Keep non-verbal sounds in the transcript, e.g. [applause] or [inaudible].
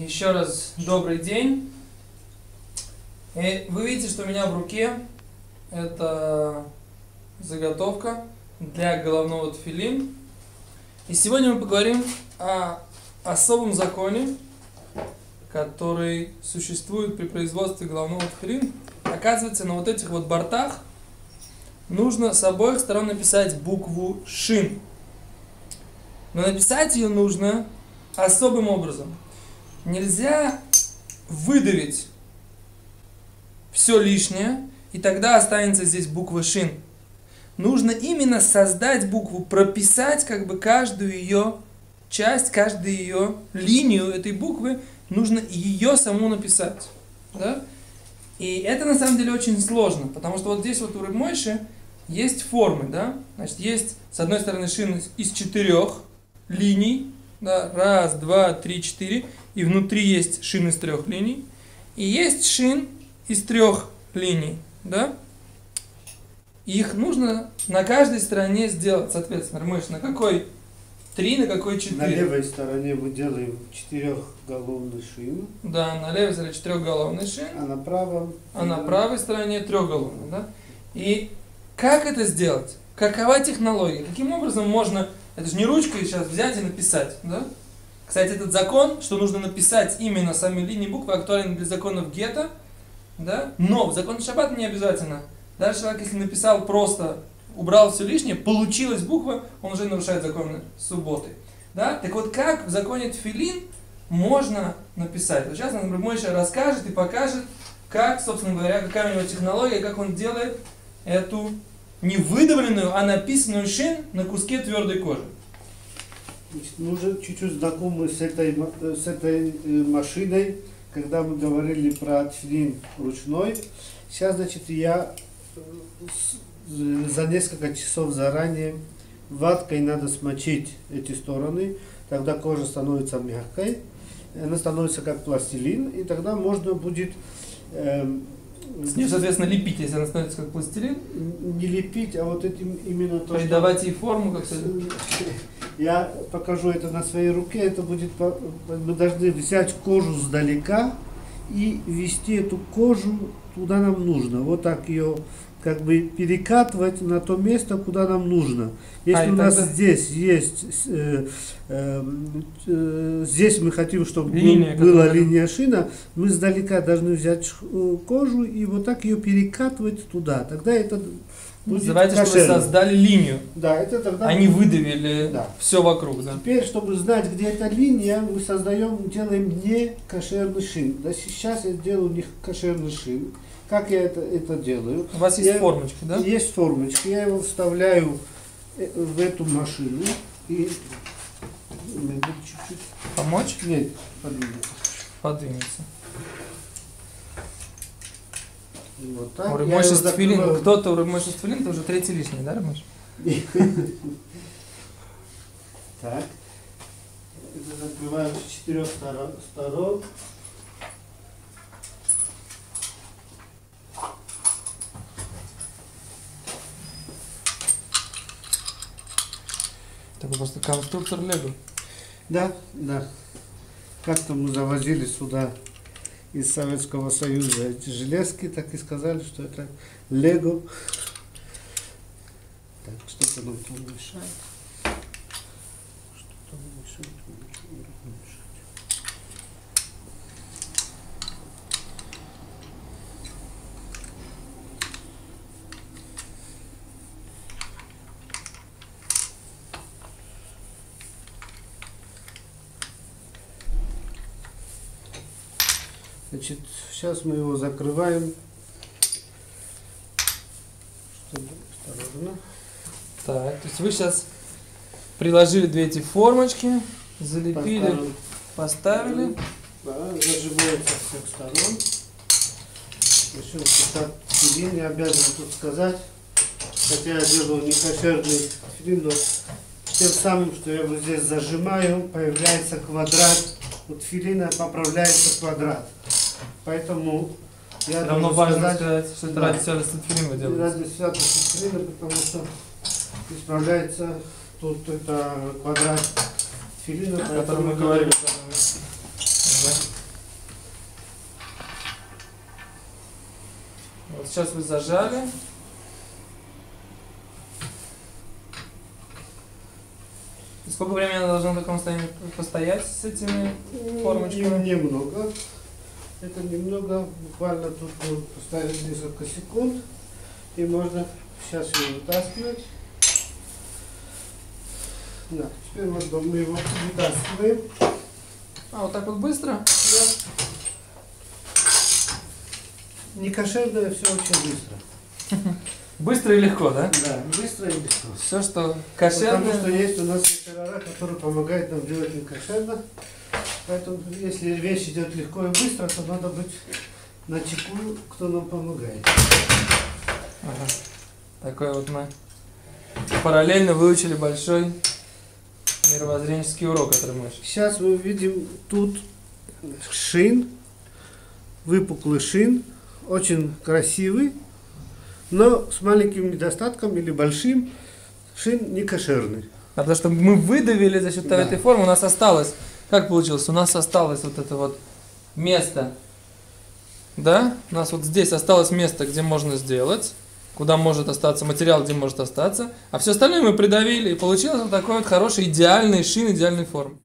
Еще раз добрый день. И вы видите, что у меня в руке это заготовка для головного тфилин. И сегодня мы поговорим о особом законе, который существует при производстве головного тфилин. Оказывается, на вот этих вот бортах нужно с обоих сторон написать букву шин. Но написать ее нужно особым образом. Нельзя выдавить все лишнее, и тогда останется здесь буква шин. Нужно именно создать букву, прописать как бы каждую ее часть, каждую ее линию этой буквы, нужно ее саму написать. Да? И это на самом деле очень сложно, потому что вот здесь вот у Рыбмойши есть формы, да? Значит, есть с одной стороны шин из четырех линий, да, раз, два, три, четыре, и внутри есть шин из трех линий, и есть шин из трех линий, да? И их нужно на каждой стороне сделать, соответственно, Рмыш, на какой три, на какой четыре? На левой стороне мы делаем четырехголовный шин. Да, на левой стороне четырехголовный шин, а на правом... а на правой стороне трехголовный, да? И как это сделать? Какова технология? Каким образом можно, это же не ручкой сейчас взять и написать, да? Кстати, этот закон, что нужно написать именно сами линии буквы, актуален для законов гетто, да? Но в закон шаббат не обязательно. Даже человек, если написал просто, убрал все лишнее, получилась буква, он уже нарушает законы субботы. Да? Так вот, как в законе тфилин можно написать? Вот сейчас нам Мойша расскажет и покажет, как, собственно говоря, какая у него технология, как он делает эту не выдавленную, а написанную шин на куске твердой кожи. Значит, мы уже чуть-чуть знакомы с этой, с этой э, машиной, когда мы говорили про тфилин ручной. Сейчас, значит, я э, за несколько часов заранее ваткой надо смочить эти стороны, тогда кожа становится мягкой, она становится как пластилин, и тогда можно будет эм, с нее, соответственно, лепить, если она становится как пластилин. Не лепить, а вот этим именно то, Придавать что... ей форму как-то. [laughs] Я покажу это на своей руке. Это будет, мы должны взять кожу сдалека и вести эту кожу туда нам нужно. Вот так ее как бы перекатывать на то место, куда нам нужно. Если а, у нас тогда... здесь есть, э, э, э, здесь мы хотим, чтобы линия, был, была линия шина, мы сдалека должны взять э, кожу и вот так ее перекатывать туда. Тогда это будет Называется, что вы создали линию. Да, это тогда... Они выдавили да. все вокруг. Да? Теперь, чтобы знать, где эта линия, мы создаем, делаем не кошерный шин. Да, сейчас я делаю у них кошерный шин. Как я это, это делаю? У вас есть я, формочки, да? Есть формочки. Я его вставляю э, в эту машину и чуть-чуть. Помочь? Нет, подвинуться. Подвинуться. Вот так. У Рымойши Стфилин, кто-то у Рымойши Стфилин, это уже третий лишний, да, Рымойш? [laughs] Так. Это закрываем с четырех сторон. Это просто конструктор Лего. Да, да. Как-то мы завозили сюда из Советского Союза эти железки, так и сказали, что это Лего. Так, что-то нам там мешает. Что-то мешает. Значит, сейчас мы его закрываем. Чтобы осторожно. Так, то есть вы сейчас приложили две эти формочки, залепили, Поставим. поставили. Да, зажимается с всех сторон. Еще так филин не обязан тут сказать. Хотя я делаю не кошерный филин, но тем самым, что я вот здесь зажимаю, появляется квадрат. Вот филина поправляется квадрат. Поэтому я равно важно сказать, сказать что да, ради святости дисциплина делается. Ради себя дисциплина, потому что исправляется тут это квадрат филина, о котором мы говорили. Вот сейчас вы зажали. И сколько времени она должна в таком состоянии постоять с этими ну, формочками? Немного. Это немного, буквально тут мы поставили несколько секунд. И можно сейчас его вытаскивать. Да, теперь вот мы его вытаскиваем. А, вот так вот быстро? Не кошерное, все очень быстро. [laughs] Быстро и легко, да? Да, быстро и легко. Все, что Потому что кошерное. есть у нас ветеринара, который помогает нам делать не кошерно. Поэтому, если вещь идет легко и быстро, то надо быть на чеку, кто нам помогает. Ага. Такой вот мы параллельно выучили большой мировоззренческий урок, который мы Сейчас мы видим тут шин, выпуклый шин, очень красивый, но с маленьким недостатком или большим, шин не кошерный. А потому что мы выдавили за счет Да. этой формы, у нас осталось, как получилось, у нас осталось вот это вот место, да, у нас вот здесь осталось место, где можно сделать, куда может остаться материал, где может остаться, а все остальное мы придавили, и получилось вот такой вот хороший идеальный шин идеальной формы.